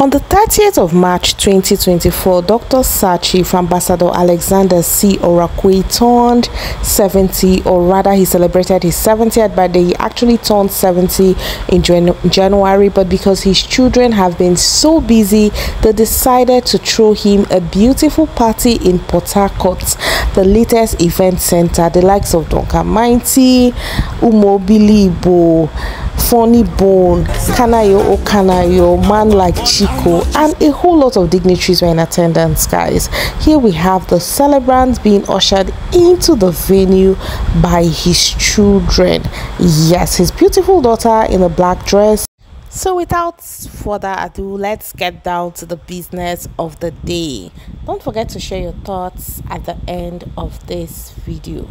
On the 30th of March 2024, Dr. Chief Ambassador Alexander C. Orakwe turned 70, or rather, he celebrated his 70th birthday. He actually turned 70 in January, but because his children have been so busy, they decided to throw him a beautiful party in Port Harcourt, the latest event center. The likes of Donka Mighty, Umobilibo, Funny Bone, Kanayo Okanayo, Man Like Chico, and a whole lot of dignitaries were in attendance, guys. Here we have the celebrants being ushered into the venue by his children. Yes, his beautiful daughter in a black dress. So, without further ado, let's get down to the business of the day. Don't forget to share your thoughts at the end of this video.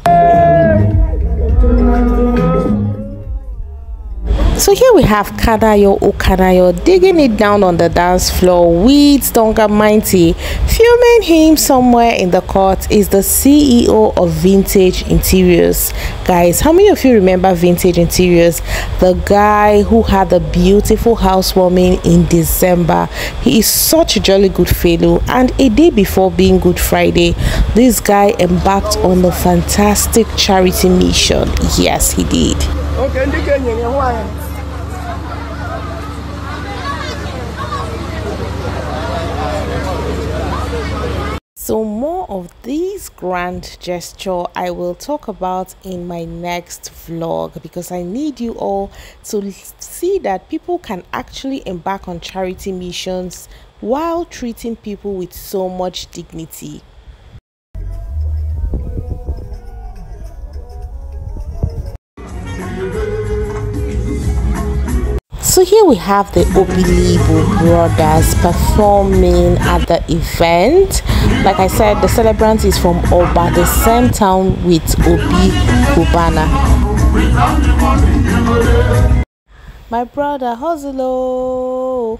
So here we have Kanayo Okanayo digging it down on the dance floor with Duncan Mighty. Filming him somewhere in the court is the CEO of Vintage Interiors. Guys, how many of you remember Vintage Interiors? The guy who had the beautiful housewarming in December. He is such a jolly good fellow and a day before being Good Friday, this guy embarked on a fantastic charity mission. Yes, he did. Okay, So more of this grand gesture I will talk about in my next vlog because I need you all to see that people can actually embark on charity missions while treating people with so much dignity. So here we have the Obilibo brothers performing at the event. Like I said, the celebrant is from Oba, the same town with Obi Cubana. My brother Hozolo.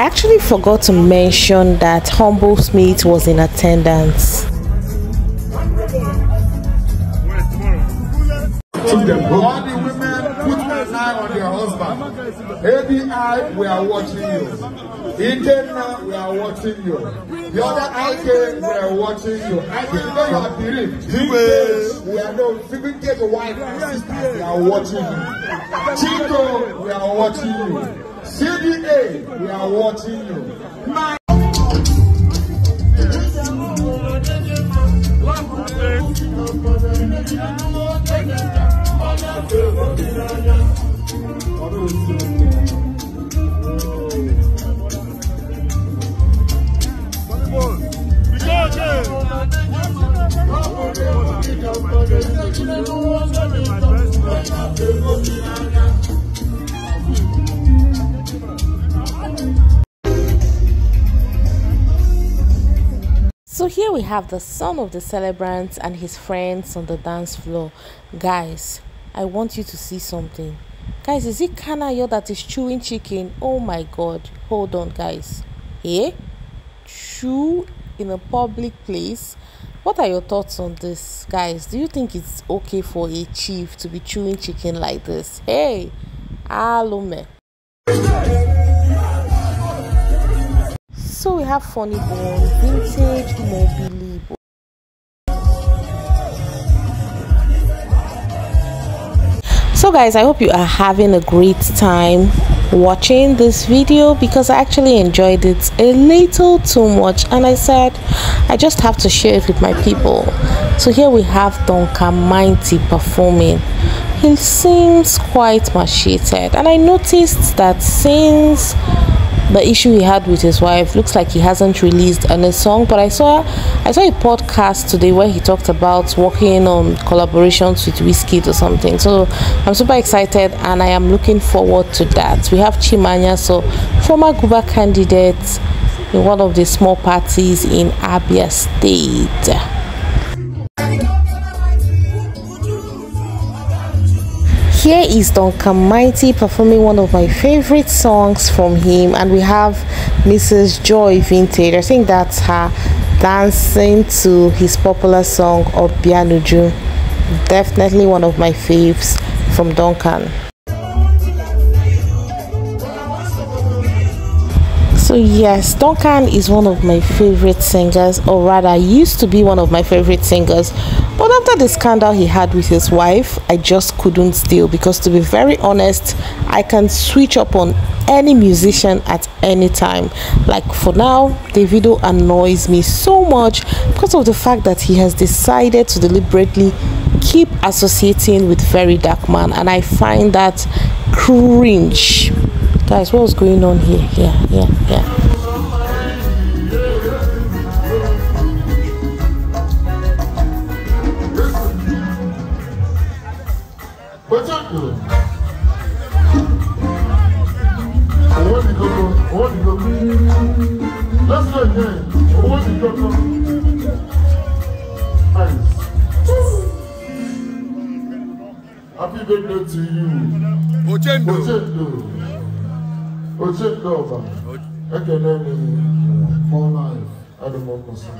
I actually forgot to mention that Humble Smith was in attendance. All the women put an eye on their husband. ABI, we are watching you. Interna, we are watching you. The other IK, we are watching you. I think you know you are bereaved. We are no, even take a wife and sister, we are watching you. Chico, we are watching you. CDA, we are watching you. My So here we have the son of the celebrants and his friends on the dance floor. Guys, I want you to see something. Guys, is it Kanayo that is chewing chicken? Oh my god. Hold on, guys. Eh? Chew in a public place? What are your thoughts on this, guys? Do you think it's okay for a chief to be chewing chicken like this? Hey, alume. So we have Funny Bone, Vintage Mobili. So guys, I hope you are having a great time watching this video because I actually enjoyed it a little too much and I said I just have to share it with my people. So here we have Duncan Mighty performing. He seems quite macheted and I noticed that since the issue he had with his wife. Looks like he hasn't released any song but i saw i saw a podcast today where he talked about working on collaborations with Wizkid or something. So i'm super excited and i am looking forward to that. We have chimanya so former guba candidate in one of the small parties in abia state Here is Duncan Mighty performing one of my favorite songs from him, and we have Mrs. Joy Vintage. I think that's her dancing to his popular song Obianuju. Definitely one of my faves from Duncan. So yes, Duncan is one of my favorite singers, or rather used to be one of my favorite singers. But after the scandal he had with his wife, I just couldn't deal because to be very honest, I can switch up on any musician at any time. Like for now, Davido annoys me so much because of the fact that he has decided to deliberately keep associating with very dark man and I find that cringe guys what's going on here. Yeah yeah yeah Ochendo ọba. Ekele mi more life. Adumọ Musa.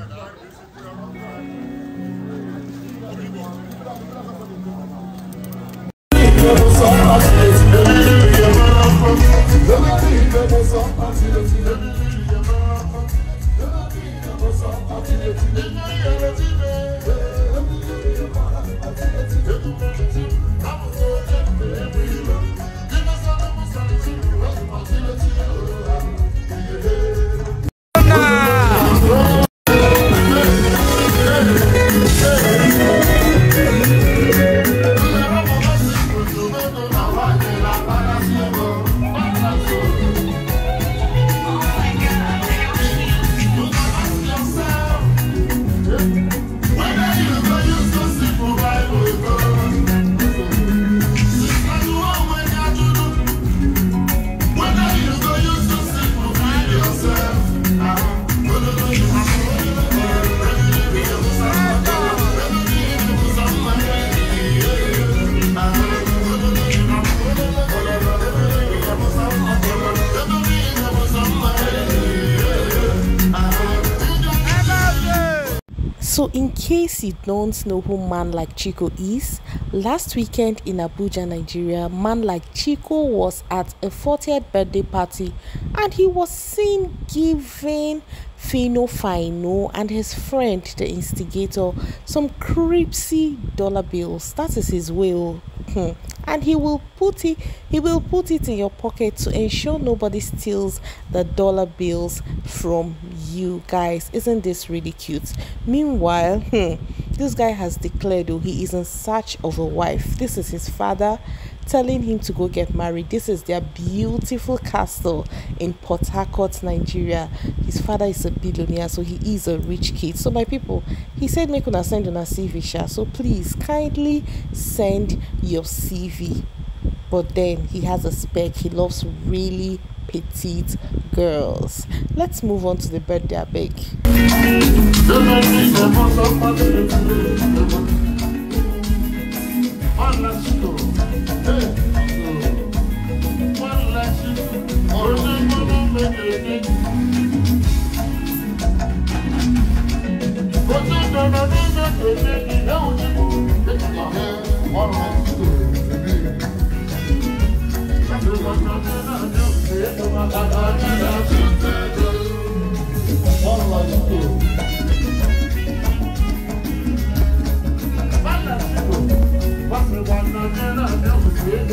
So, in case you don't know who man like Chico is, last weekend in Abuja, Nigeria, man like Chico was at a 40th birthday party and he was seen giving Fino Fino and his friend, the instigator, some creepsy dollar bills. That is his will. Hmm. and he will put it he will put it in your pocket to ensure nobody steals the dollar bills from you guys. Isn't this really cute? Meanwhile hmm, this guy has declared oh, he is in search of a wife. This is his father telling him to go get married. This is their beautiful castle in Port Harcourt, Nigeria. His father is a billionaire, so he is a rich kid. So, my people, he said, make una send on a CV, sha. So, please kindly send your CV. But then he has a spec, he loves really petite girls. Let's move on to the birthday, I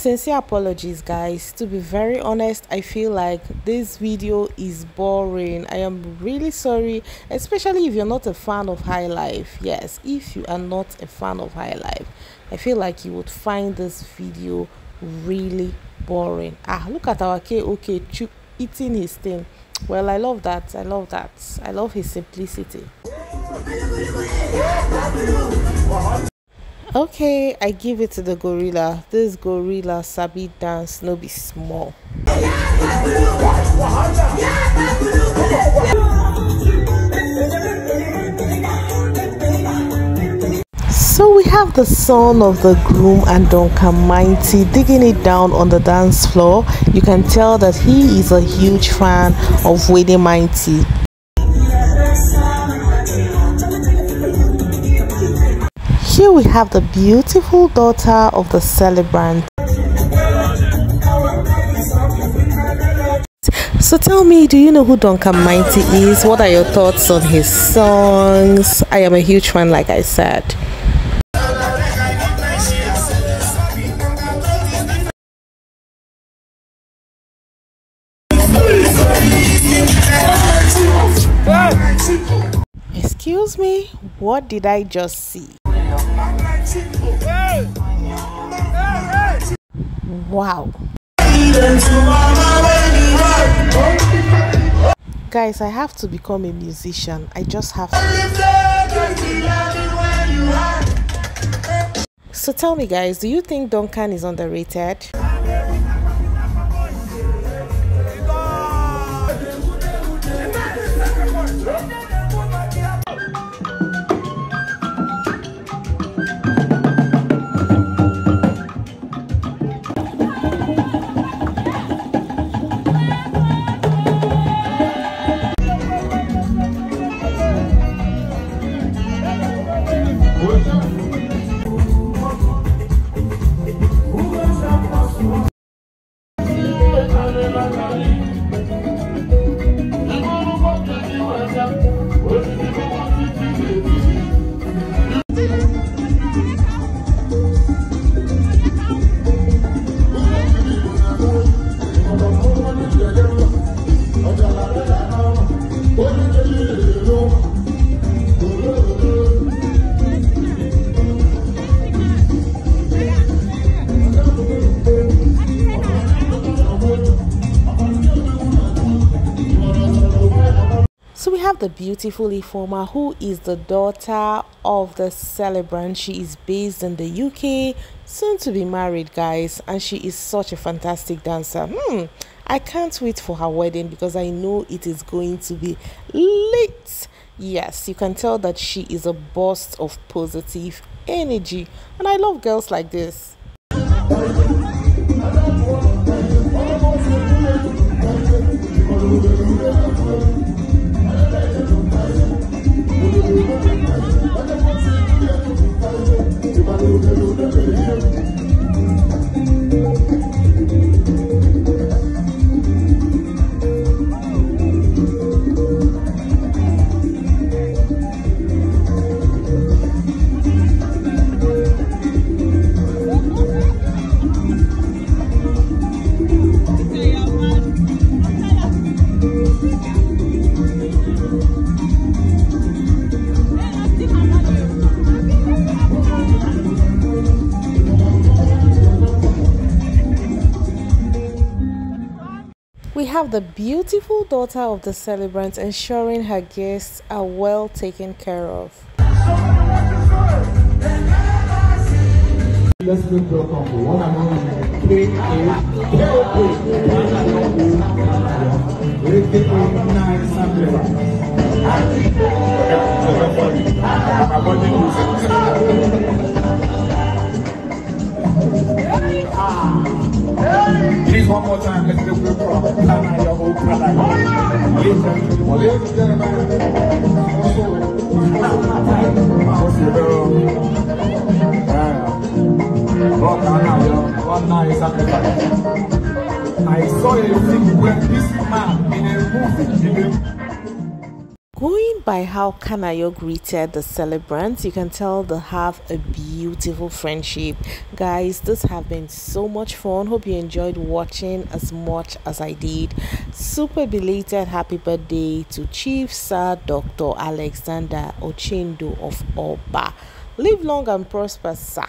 sincere apologies guys. To be very honest i feel like this video is boring. I am really sorry especially if you're not a fan of high life. Yes if you are not a fan of high life i feel like you would find this video really boring. Ah look at our kok eating his thing. Well i love that. I love that. I love his simplicity okay i give it to the gorilla this gorilla sabi dance no be small so we have the son of the groom and Duncan Mighty digging it down on the dance floor. You can tell that he is a huge fan of Wayne Mighty. Here we have the beautiful daughter of the celebrant. So tell me, do you know who Duncan Mighty is? What are your thoughts on his songs? I am a huge fan, like I said. Excuse me, what did I just see? Wow. Guys, I have to become a musician. I just have to. So tell me, guys, do you think Duncan is underrated? The beautiful Ifoma who is the daughter of the celebrant. She is based in the UK, soon to be married guys and she is such a fantastic dancer. Hmm, I can't wait for her wedding because I know it is going to be lit. Yes, you can tell that she is a burst of positive energy and I love girls like this. Have the beautiful daughter of the celebrant ensuring her guests are well taken care of. Let's make welcome to one and only. K.A. Nice Please, one more time, let's do it from Plana, your whole Plana. Ladies and gentlemen, ladies and gentlemen, what's your girl? Rock Plana, your one nice sacrifice. I saw a thing when this man in a movie, in a Going By how Kanayo greeted the celebrants, you can tell they have a beautiful friendship. Guys, this have been so much fun. Hope you enjoyed watching as much as I did. Super belated happy birthday to Chief Sir Dr. Alexander Ochendo of Oba. Live long and prosper, sir.